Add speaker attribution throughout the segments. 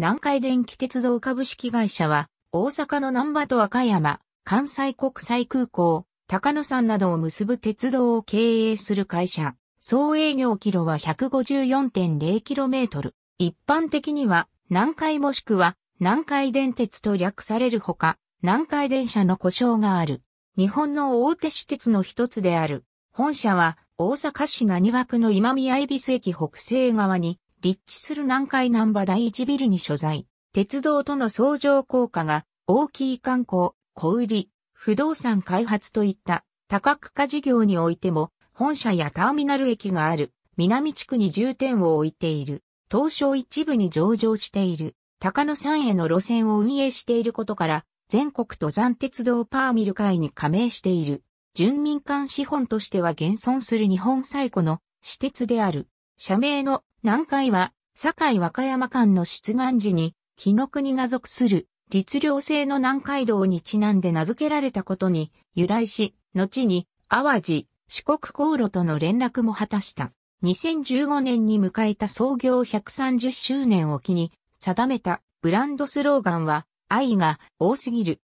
Speaker 1: 南海電気鉄道株式会社は、大阪の南波と和歌山、関西国際空港、高野山などを結ぶ鉄道を経営する会社。総営業キロは 154.0km。一般的には、南海もしくは、南海電鉄と略されるほか、南海電車の故障がある。日本の大手私鉄の一つである。本社は、大阪市何枠の今宮恵比寿駅北西側に、立地する南海南波第一ビルに所在。鉄道との相乗効果が大きい観光、小売り、不動産開発といった多角化事業においても本社やターミナル駅がある南地区に重点を置いている。東証一部に上場している。高野山への路線を運営していることから全国登山鉄道パーミル会に加盟している。純民間資本としては現存する日本最古の私鉄である。社名の南海は、堺和歌山間の出願時に、木の国が属する、律令制の南海道にちなんで名付けられたことに由来し、後に、淡路、四国航路との連絡も果たした。2015年に迎えた創業130周年を機に、定めたブランドスローガンは、愛が多すぎる。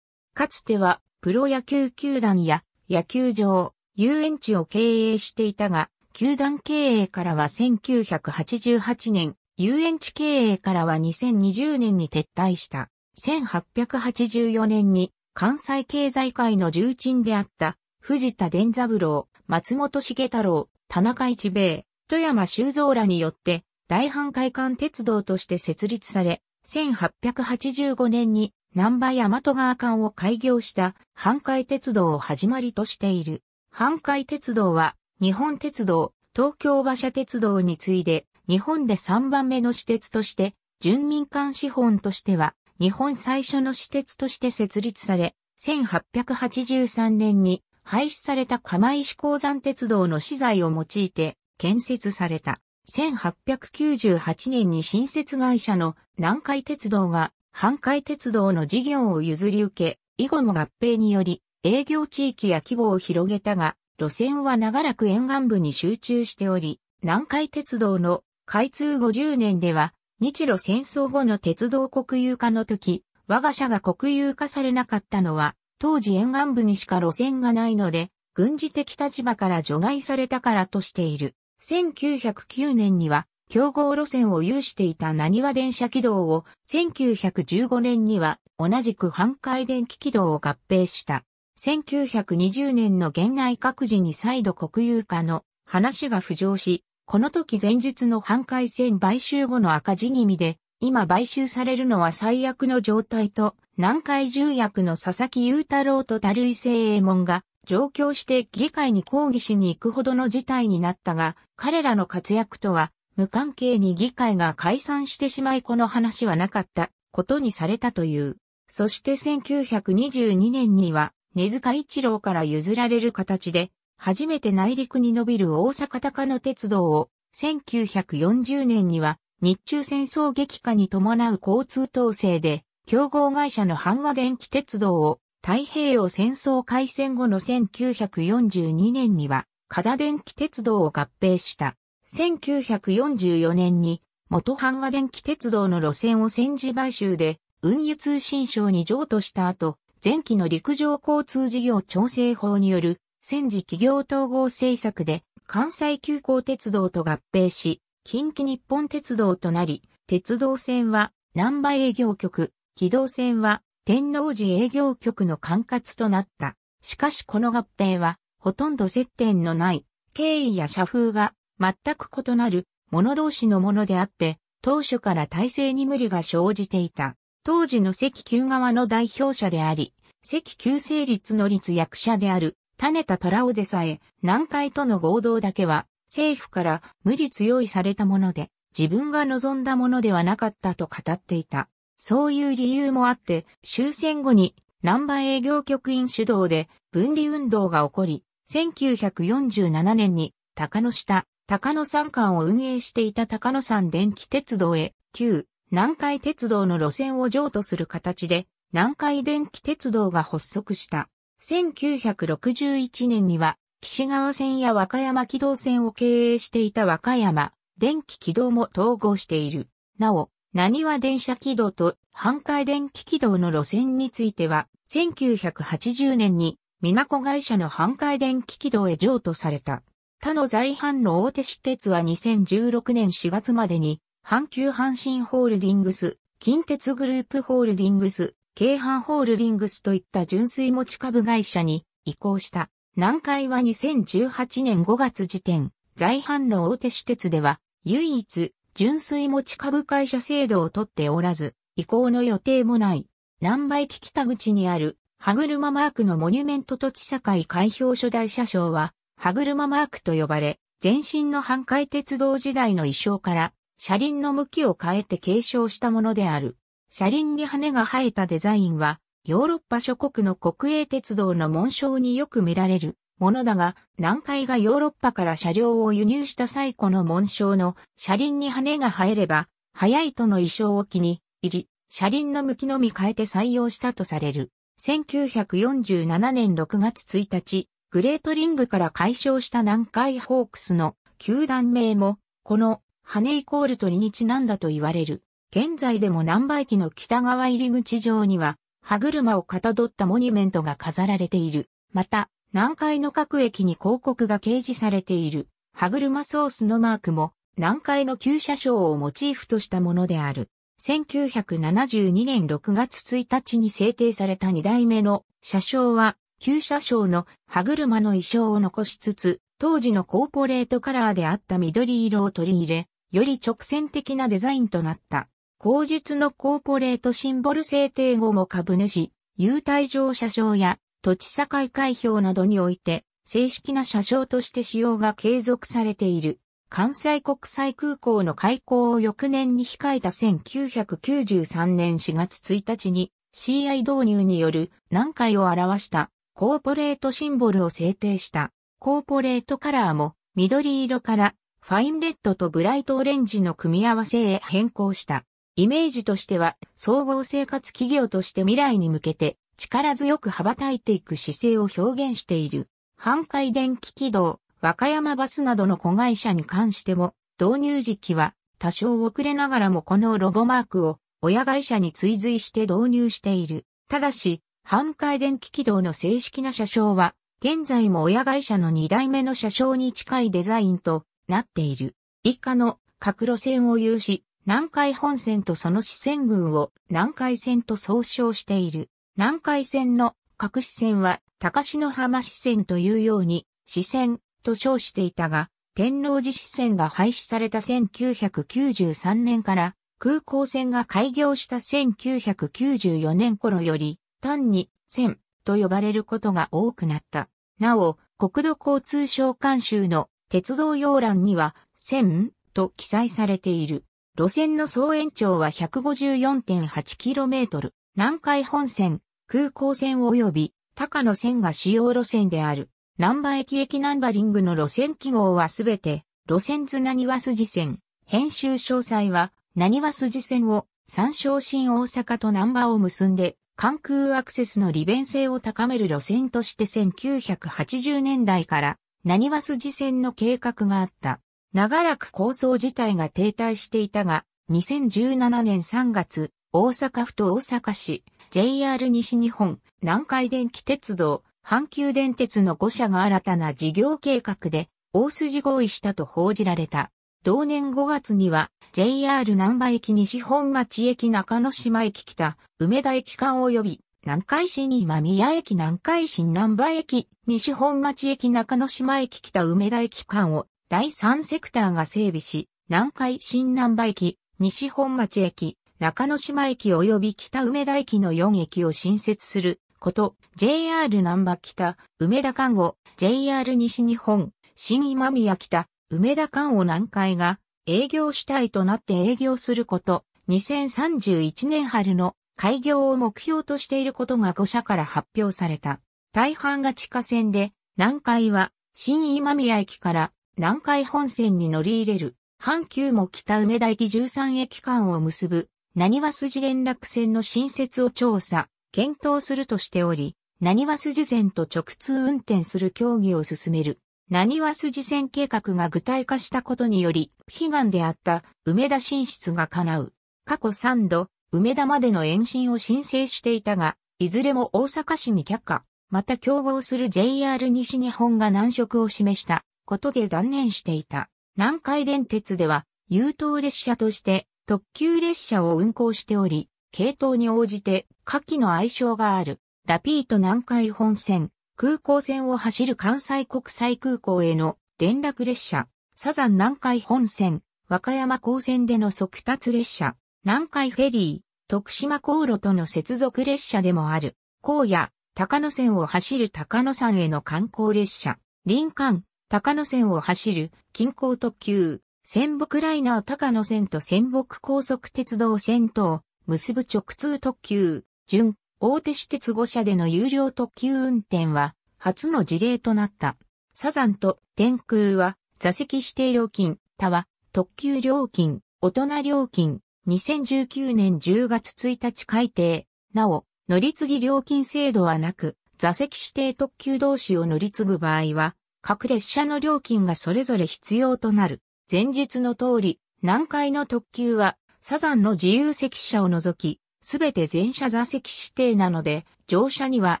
Speaker 1: かつては、プロ野球球団や野球場、遊園地を経営していたが、球団経営からは1988年、遊園地経営からは2020年に撤退した。1884年に関西経済界の重鎮であった藤田伝三郎、松本重太郎、田中一兵衛、富山修造らによって大阪海間鉄道として設立され、1885年に南波大和川間を開業した阪海鉄道を始まりとしている。阪海鉄道は日本鉄道、東京馬車鉄道に次いで、日本で3番目の私鉄として、純民間資本としては、日本最初の私鉄として設立され、1883年に廃止された釜石鉱山鉄道の資材を用いて建設された。1898年に新設会社の南海鉄道が阪海鉄道の事業を譲り受け、以後も合併により営業地域や規模を広げたが、路線は長らく沿岸部に集中しており、南海鉄道の開通50年では、日露戦争後の鉄道国有化の時、我が社が国有化されなかったのは、当時沿岸部にしか路線がないので、軍事的立場から除外されたからとしている。1909年には、競合路線を有していた何和電車軌道を、1915年には同じく阪海電気軌道を合併した。1920年の現内閣時に再度国有化の話が浮上し、この時前述の半海線買収後の赤字気味で、今買収されるのは最悪の状態と、南海重役の佐々木雄太郎と樽井聖右衛門が上京して議会に抗議しに行くほどの事態になったが、彼らの活躍とは無関係に議会が解散してしまいこの話はなかったことにされたという。そして1922年には根塚一郎から譲られる形で、初めて内陸に伸びる大阪高野鉄道を、1940年には日中戦争激化に伴う交通統制で、競合会社の阪和電気鉄道を太平洋戦争開戦後の1942年には、加田電気鉄道を合併した。1944年に元阪和電気鉄道の路線を戦時買収で運輸通信省に譲渡した後、前期の陸上交通事業調整法による戦時企業統合政策で関西急行鉄道と合併し、近畿日本鉄道となり、鉄道線は南波営業局、機動線は天王寺営業局の管轄となった。しかしこの合併はほとんど接点のない経緯や社風が全く異なる者同士のものであって、当初から体制に無理が生じていた。当時の関旧側の代表者であり、関旧成立の立役者である種田虎尾でさえ、南海との合同だけは政府から無理強いされたもので、自分が望んだものではなかったと語っていた。そういう理由もあって、終戦後に南波営業局員主導で分離運動が起こり、1947年に高野下、高野山間を運営していた高野山電気鉄道へ、旧南海鉄道の路線を譲渡する形で、南海電気鉄道が発足した。1961年には、岸川線や和歌山軌道線を経営していた和歌山電気軌道も統合している。なお、何は電車軌道と半回電気軌道の路線については、1980年に、港会社の半回電気軌道へ譲渡された。他の在阪の大手私鉄は2016年4月までに、阪急阪神ホールディングス、近鉄グループホールディングス、京阪ホールディングスといった純粋持ち株会社に移行した。南海は2018年5月時点、在阪の大手私鉄では、唯一、純粋持ち株会社制度をとっておらず、移行の予定もない。南波駅北口にある、歯車マークのモニュメント土地境開票初代車掌は、歯車マークと呼ばれ、前身の半海鉄道時代の衣装から、車輪の向きを変えて継承したものである。車輪に羽が生えたデザインは、ヨーロッパ諸国の国営鉄道の紋章によく見られるものだが、南海がヨーロッパから車両を輸入した際この紋章の車輪に羽が生えれば、早いとの衣装を気に入り、車輪の向きのみ変えて採用したとされる。1947年6月1日、グレートリングから解消した南海ホークスの球団名も、この羽イコール鳥にちなんだと言われる。現在でも南波駅の北側入り口上には、歯車をかたどったモニュメントが飾られている。また、南海の各駅に広告が掲示されている、歯車ソースのマークも、南海の旧車掌をモチーフとしたものである。1972年6月1日に制定された2代目の車掌は、旧車掌の歯車の衣装を残しつつ、当時のコーポレートカラーであった緑色を取り入れ、より直線的なデザインとなった。後述のコーポレートシンボル制定後も株主、優待上車掌や土地境開票などにおいて、正式な車掌として使用が継続されている。関西国際空港の開港を翌年に控えた1993年4月1日に CI 導入による南海を表したコーポレートシンボルを制定した。コーポレートカラーも緑色からファインレッドとブライトオレンジの組み合わせへ変更した。イメージとしては総合生活企業として未来に向けて力強く羽ばたいていく姿勢を表現している。半海電気軌道、和歌山バスなどの子会社に関しても、導入時期は多少遅れながらもこのロゴマークを親会社に追随して導入している。ただし、半海電気軌道の正式な車掌は、現在も親会社の2代目の車掌に近いデザインとなっている。以下の各路線を有し、南海本線とその支線群を南海線と総称している。南海線の各支線は高篠浜支線というように支線と称していたが、天王寺支線が廃止された1993年から空港線が開業した1994年頃より単に線と呼ばれることが多くなった。なお、国土交通省監修の鉄道要覧には線と記載されている。路線の総延長は 154.8km。南海本線、空港線及び高野線が主要路線である。南波駅駅ナンバリングの路線記号はすべて、路線図何和筋線。編集詳細は、何和筋線を、参照新大阪と南波を結んで、関空アクセスの利便性を高める路線として1980年代から、何和筋線の計画があった。長らく構想自体が停滞していたが、2017年3月、大阪府と大阪市、JR 西日本、南海電気鉄道、阪急電鉄の5社が新たな事業計画で大筋合意したと報じられた。同年5月には JR 南波駅西本町駅中之島駅北、梅田駅間及び南海市に今宮駅南海市南波駅、西本町駅中之島駅北梅田駅間を第3セクターが整備し、南海新南波駅、西本町駅、中之島駅及び北梅田駅の4駅を新設すること、JR 南波北、梅田間を JR 西日本、新今宮北、梅田間を南海が営業主体となって営業すること、2031年春の開業を目標としていることが5社から発表された。大半が地下線で、南海は新今宮駅から南海本線に乗り入れる。阪急も北梅田駅13駅間を結ぶ何和筋連絡線の新設を調査、検討するとしており、何和筋線と直通運転する協議を進める。何和筋線計画が具体化したことにより、悲願であった梅田進出が叶う。過去3度、梅田までの延伸を申請していたが、いずれも大阪市に却下。また競合する JR 西日本が難色を示したことで断念していた。南海電鉄では優等列車として特急列車を運行しており、系統に応じて下記の愛称がある。ラピート南海本線、空港線を走る関西国際空港への連絡列車、サザン南海本線、和歌山港線での速達列車、南海フェリー、徳島航路との接続列車でもある、荒野、高野線を走る高野山への観光列車、林間、高野線を走る近郊特急、仙北ライナー高野線と仙北高速鉄道線と結ぶ直通特急、準、大手私鉄5社での有料特急運転は初の事例となった。サザンと天空は座席指定料金、他は特急料金、大人料金、2019年10月1日改定。なお、乗り継ぎ料金制度はなく、座席指定特急同士を乗り継ぐ場合は、各列車の料金がそれぞれ必要となる。前日の通り、南海の特急は、サザンの自由席車を除き、すべて全車座席指定なので、乗車には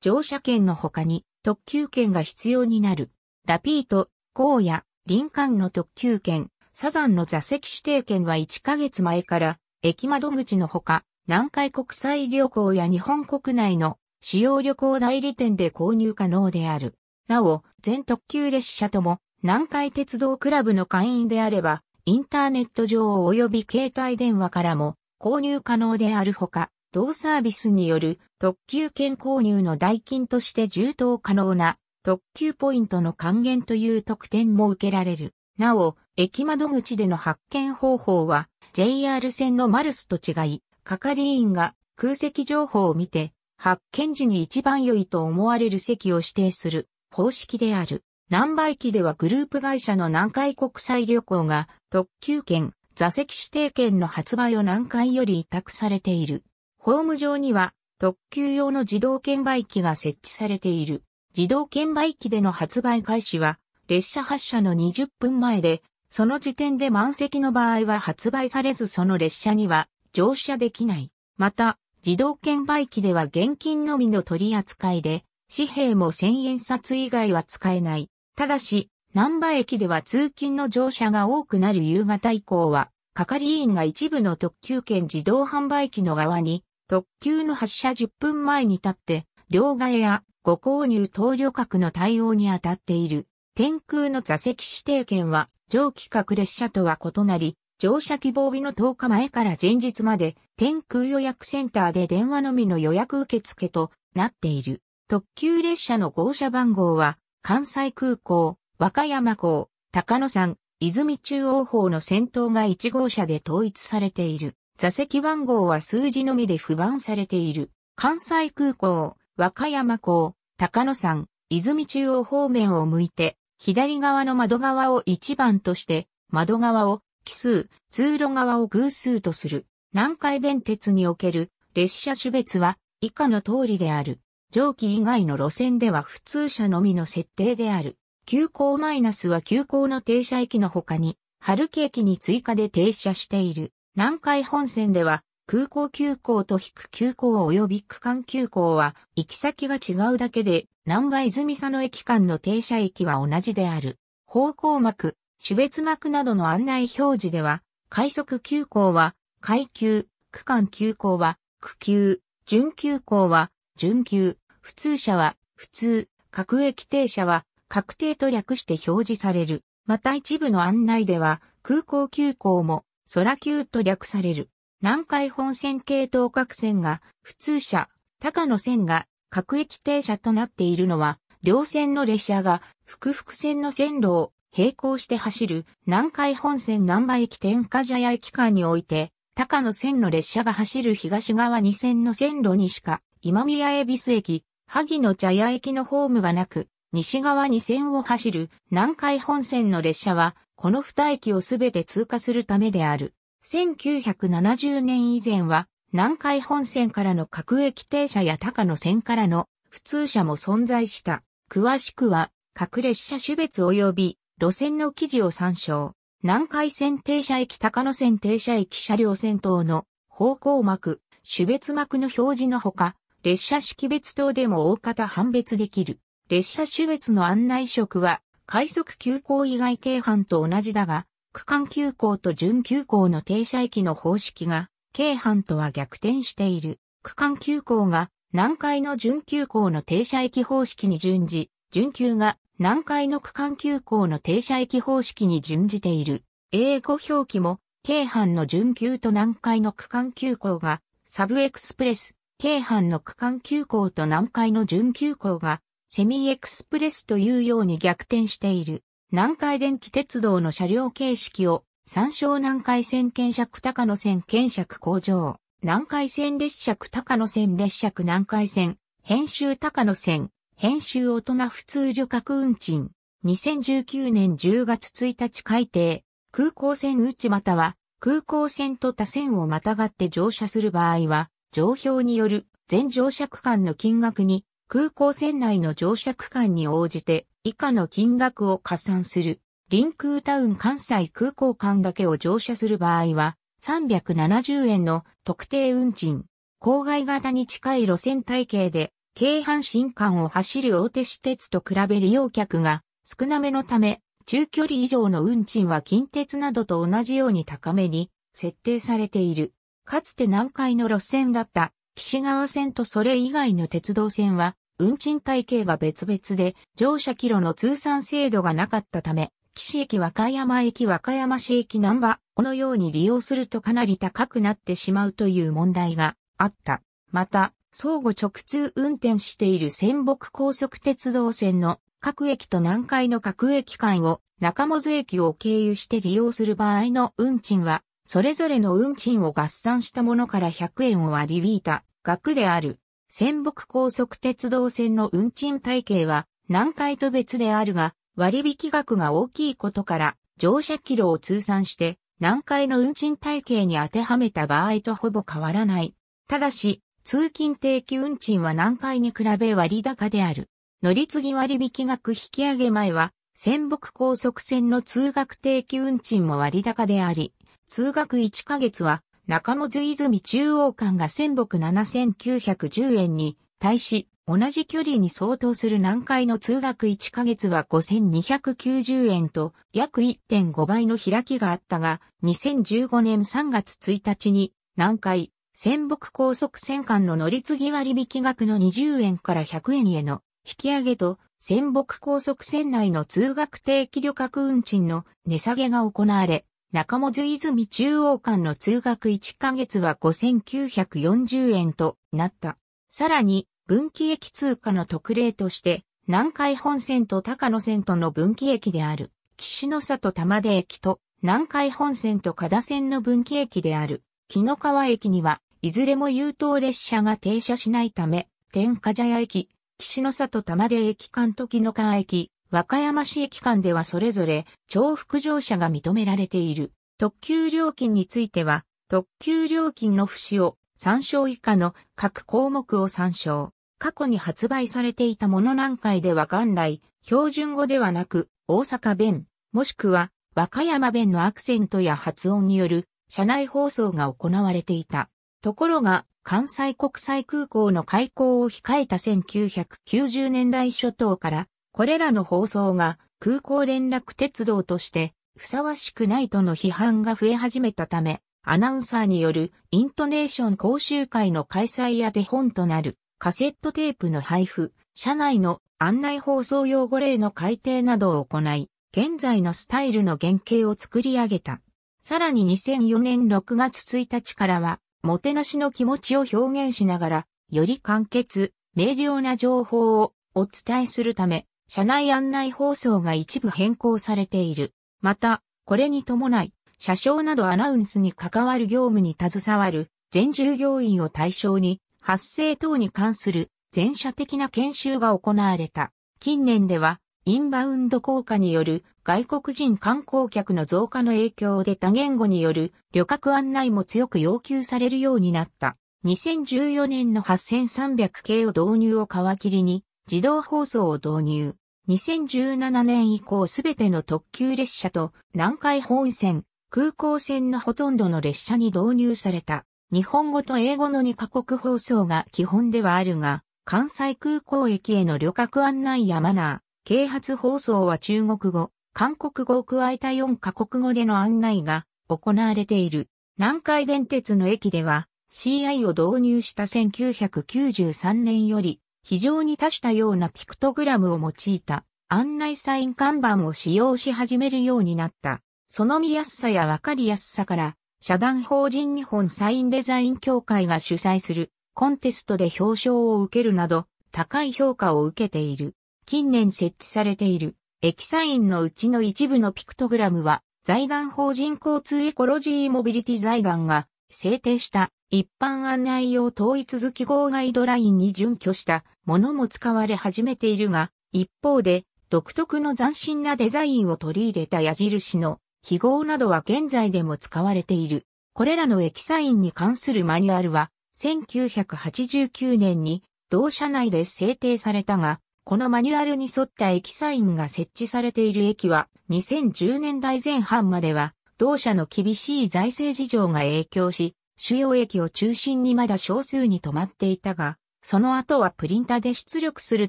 Speaker 1: 乗車券の他に特急券が必要になる。ラピート、荒野、林間の特急券、サザンの座席指定券は1ヶ月前から駅窓口のほか、南海国際旅行や日本国内の主要旅行代理店で購入可能である。なお、全特急列車とも南海鉄道クラブの会員であれば、インターネット上及び携帯電話からも購入可能であるほか、同サービスによる特急券購入の代金として充当可能な特急ポイントの還元という特典も受けられる。なお、駅窓口での発見方法は JR 線のマルスと違い、係員が空席情報を見て、発見時に一番良いと思われる席を指定する方式である。南波駅ではグループ会社の南海国際旅行が特急券、座席指定券の発売を南海より委託されている。ホーム上には特急用の自動券売機が設置されている。自動券売機での発売開始は列車発車の20分前で、その時点で満席の場合は発売されずその列車には乗車できない。また、自動券売機では現金のみの取り扱いで、紙幣も千円札以外は使えない。ただし、南波駅では通勤の乗車が多くなる夕方以降は、係員が一部の特急券自動販売機の側に、特急の発車10分前に立って、両替やご購入等旅客の対応に当たっている。天空の座席指定券は、上規格列車とは異なり、乗車希望日の10日前から前日まで、天空予約センターで電話のみの予約受付となっている。特急列車の号車番号は、関西空港、和歌山港、高野山、泉中央法の先頭が1号車で統一されている。座席番号は数字のみで不番されている。関西空港、和歌山港、高野山、泉中央方面を向いて、左側の窓側を1番として、窓側を奇数、通路側を偶数とする。南海電鉄における列車種別は以下の通りである。上記以外の路線では普通車のみの設定である。急行マイナスは急行の停車駅の他に、春木駅に追加で停車している。南海本線では、空港急行と引く急行及び区間急行は、行き先が違うだけで、南波泉佐野駅間の停車駅は同じである。方向幕、種別幕などの案内表示では、快速急行は、快急、区間急行は、区急、準急行は、準急、普通車は、普通、各駅停車は、確定と略して表示される。また一部の案内では、空港急行も、空急と略される。南海本線系統各線が、普通車、高野線が、各駅停車となっているのは、両線の列車が、複々線の線路を並行して走る南海本線南波駅天下茶屋駅間において、高野線の列車が走る東側2線の線路にしか、今宮恵比寿駅、萩野茶屋駅のホームがなく、西側2線を走る南海本線の列車は、この2駅をすべて通過するためである。1970年以前は、南海本線からの各駅停車や高野線からの普通車も存在した。詳しくは、各列車種別及び路線の記事を参照。南海線停車駅高野線停車駅車両線等の方向幕、種別幕の表示のほか、列車識別等でも大方判別できる。列車種別の案内色は、快速急行以外京阪と同じだが、区間急行と準急行の停車駅の方式が、京阪とは逆転している。区間急行が南海の準急行の停車駅方式に準じ、準急が南海の区間急行の停車駅方式に準じている。英語表記も、京阪の準急と南海の区間急行が、サブエクスプレス、京阪の区間急行と南海の準急行が、セミエクスプレスというように逆転している。南海電気鉄道の車両形式を、参照南海線検尺高野線検尺工場、南海線列車高野線列車区南海線、編集高野線、編集大人普通旅客運賃。2019年10月1日改定。空港線内または空港線と他線をまたがって乗車する場合は、乗票による全乗車区間の金額に空港線内の乗車区間に応じて以下の金額を加算する。リンクタウン関西空港間だけを乗車する場合は370円の特定運賃。郊外型に近い路線体系で京阪新間を走る大手私鉄と比べ利用客が少なめのため、中距離以上の運賃は近鉄などと同じように高めに設定されている。かつて南海の路線だった岸川線とそれ以外の鉄道線は運賃体系が別々で乗車キロの通算制度がなかったため、岸駅和歌山駅和歌山市駅南波このように利用するとかなり高くなってしまうという問題があった。また、相互直通運転している仙北高速鉄道線の各駅と南海の各駅間を中本駅を経由して利用する場合の運賃は、それぞれの運賃を合算したものから100円を割り引いた額である。仙北高速鉄道線の運賃体系は南海と別であるが、割引額が大きいことから乗車キロを通算して南海の運賃体系に当てはめた場合とほぼ変わらない。ただし、通勤定期運賃は南海に比べ割高である。乗り継ぎ割引額引き上げ前は、仙北高速線の通学定期運賃も割高であり、通学1ヶ月は中本泉中央間が仙北7910円に対し、同じ距離に相当する南海の通学1ヶ月は5290円と約1.5倍の開きがあったが、2015年3月1日に南海仙北高速線間の乗り継ぎ割引額の20円から100円への引き上げと、仙北高速線内の通学定期旅客運賃の値下げが行われ、中本泉中央間の通学1ヶ月は5940円となった。さらに、分岐駅通過の特例として、南海本線と高野線との分岐駅である、岸の里玉出駅と、南海本線と加田線の分岐駅である、木の川駅には、いずれも優等列車が停車しないため、天下茶屋駅、岸の里玉出駅間と木の川駅、和歌山市駅間ではそれぞれ重複乗車が認められている。特急料金については、特急料金の節を参照以下の各項目を参照。過去に発売されていたもの南海では元来、標準語ではなく、大阪弁、もしくは和歌山弁のアクセントや発音による車内放送が行われていた。ところが、関西国際空港の開港を控えた1990年代初頭から、これらの放送が空港連絡鉄道としてふさわしくないとの批判が増え始めたため、アナウンサーによるイントネーション講習会の開催や手本となるカセットテープの配布、車内の案内放送用語例の改定などを行い、現在のスタイルの原型を作り上げた。さらに2004年6月1日からは、もてなしの気持ちを表現しながら、より簡潔、明瞭な情報をお伝えするため、車内案内放送が一部変更されている。また、これに伴い、車掌などアナウンスに関わる業務に携わる全従業員を対象に、発生等に関する全社的な研修が行われた。近年では、インバウンド効果による外国人観光客の増加の影響で多言語による旅客案内も強く要求されるようになった。2014年の8300系を導入を皮切りに自動放送を導入。2017年以降すべての特急列車と南海本線、空港線のほとんどの列車に導入された。日本語と英語の2カ国放送が基本ではあるが、関西空港駅への旅客案内やマナー、啓発放送は中国語、韓国語を加えた4カ国語での案内が行われている。南海電鉄の駅では CI を導入した1993年より非常に多種多様なピクトグラムを用いた案内サイン看板を使用し始めるようになった。その見やすさやわかりやすさから社団法人日本サインデザイン協会が主催するコンテストで表彰を受けるなど高い評価を受けている。近年設置されている駅サインのうちの一部のピクトグラムは財団法人交通エコロジーモビリティ財団が制定した一般案内用統一図記号ガイドラインに準拠したものも使われ始めているが、一方で独特の斬新なデザインを取り入れた矢印の記号などは現在でも使われている。これらの駅サインに関するマニュアルは、1989年に同社内で制定されたが、このマニュアルに沿った駅サインが設置されている駅は、2010年代前半までは、同社の厳しい財政事情が影響し、主要駅を中心にまだ少数に止まっていたが、その後はプリンタで出力する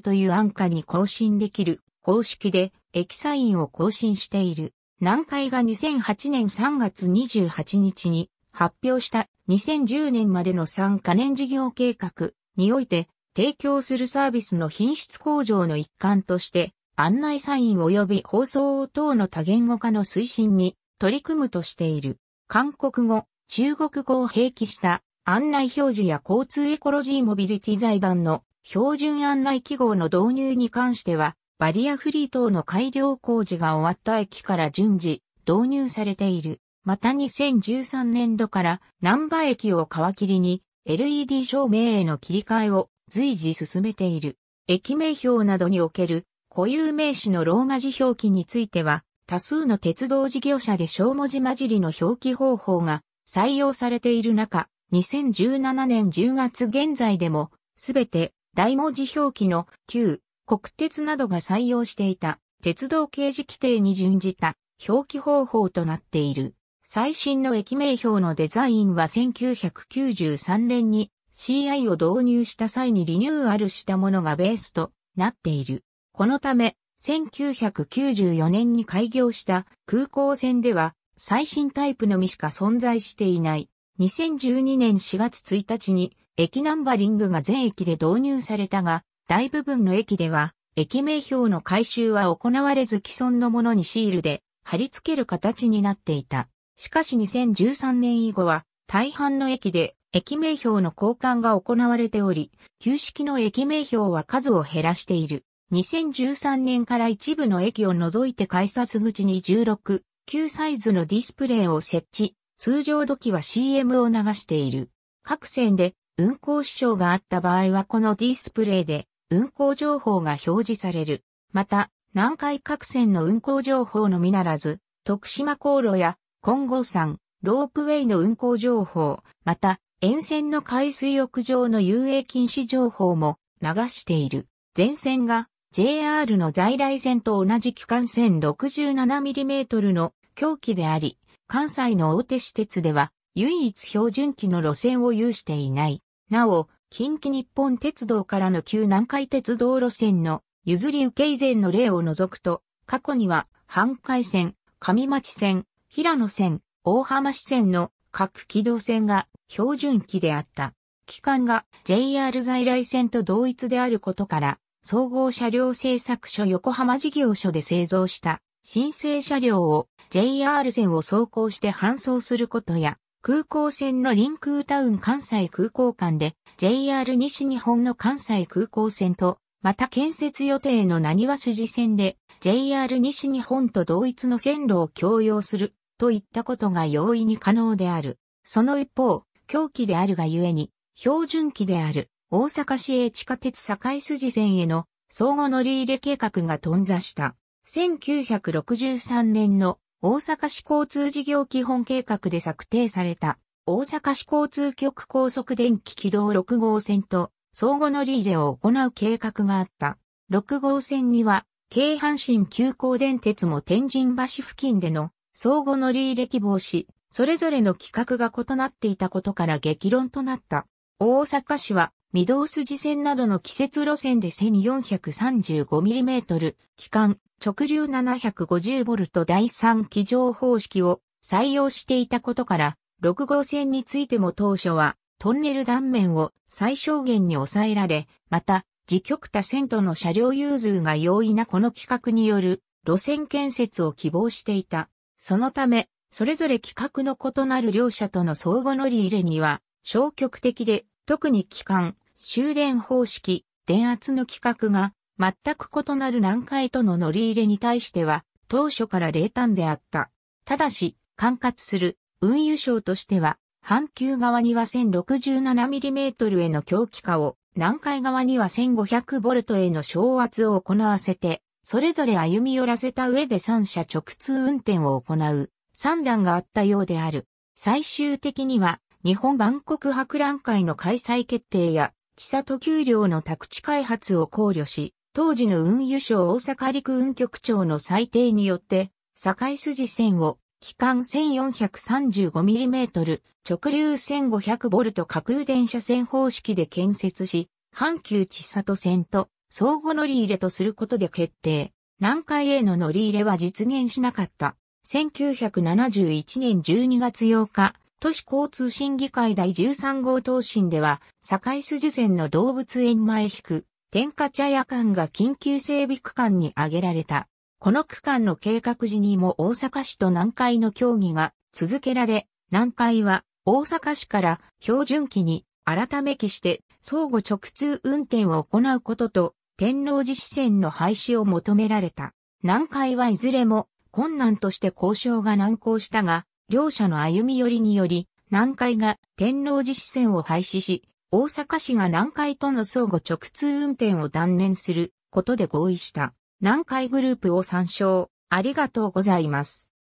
Speaker 1: という安価に更新できる公式で駅サインを更新している。南海が2008年3月28日に発表した2010年までの3カ年事業計画において提供するサービスの品質向上の一環として案内サイン及び放送等の多言語化の推進に取り組むとしている。韓国語、中国語を併記した案内表示や交通エコロジーモビリティ財団の標準案内記号の導入に関してはバリアフリー等の改良工事が終わった駅から順次導入されている。また2013年度から南波駅を皮切りに LED 照明への切り替えを随時進めている。駅名標などにおける固有名詞のローマ字表記については多数の鉄道事業者で小文字混じりの表記方法が採用されている中、2017年10月現在でもすべて大文字表記の旧国鉄などが採用していた鉄道掲示規定に準じた表記方法となっている。最新の駅名標のデザインは1993年に CI を導入した際にリニューアルしたものがベースとなっている。このため、1994年に開業した空港線では最新タイプのみしか存在していない。2012年4月1日に駅ナンバリングが全駅で導入されたが、大部分の駅では、駅名標の回収は行われず既存のものにシールで貼り付ける形になっていた。しかし2013年以後は、大半の駅で駅名標の交換が行われており、旧式の駅名標は数を減らしている。2013年から一部の駅を除いて改札口に16、旧サイズのディスプレイを設置、通常時は CM を流している。各線で運行支障があった場合はこのディスプレイで運行情報が表示される。また、南海各線の運行情報のみならず、徳島航路や金剛山、ロープウェイの運行情報、また、沿線の海水浴場の遊泳禁止情報も流している。全線が JR の在来線と同じ機関線 67mm の狂気であり、関西の大手私鉄では唯一標準機の路線を有していない。なお、近畿日本鉄道からの旧南海鉄道路線の譲り受け以前の例を除くと、過去には、阪海線、上町線、平野線、大浜市線の各軌道線が標準機であった。機関が JR 在来線と同一であることから、総合車両製作所横浜事業所で製造した新生車両を JR 線を走行して搬送することや、空港線のリンクタウン関西空港間で JR 西日本の関西空港線と、また建設予定の何和筋線で JR 西日本と同一の線路を共用するといったことが容易に可能である。その一方、狂気であるがゆえに、標準機である大阪市営地下鉄境筋線への相互乗り入れ計画が頓挫した。1963年の大阪市交通事業基本計画で策定された大阪市交通局高速電気軌道6号線と相互乗り入れを行う計画があった。6号線には、京阪神急行電鉄も天神橋付近での相互乗り入れ希望し、それぞれの規格が異なっていたことから激論となった。大阪市は、御堂筋線などの季節路線で 1435mm 機関、直流 750V 第3機乗方式を採用していたことから、6号線についても当初はトンネル断面を最小限に抑えられ、また、自極多線との車両融通が容易なこの規格による路線建設を希望していた。そのため、それぞれ規格の異なる両者との相互乗り入れには消極的で、特に機関、終電方式、電圧の規格が全く異なる南海との乗り入れに対しては当初から冷淡であった。ただし、管轄する運輸省としては、阪急側には 1067mm への強気化を、南海側には 1500V への昇圧を行わせて、それぞれ歩み寄らせた上で三社直通運転を行う三段があったようである。最終的には、日本万国博覧会の開催決定や、地里丘陵の宅地開発を考慮し、当時の運輸省大阪陸運局長の裁定によって、境筋線を機関 1435mm、直流 1500V 架空電車線方式で建設し、阪急千里線と相互乗り入れとすることで決定。南海への乗り入れは実現しなかった。1971年12月8日、都市交通審議会第13号答申では、境筋線の動物園前引く、天下茶屋間が緊急整備区間に挙げられた。この区間の計画時にも大阪市と南海の協議が続けられ、南海は大阪市から標準期に改め期して相互直通運転を行うことと天王寺支線の廃止を求められた。南海はいずれも困難として交渉が難航したが、両者の歩み寄りにより、南海が天王寺支線を廃止し、大阪市が南海との相互直通運転を断念することで合意した。南海グループを参照。ありがとうございます。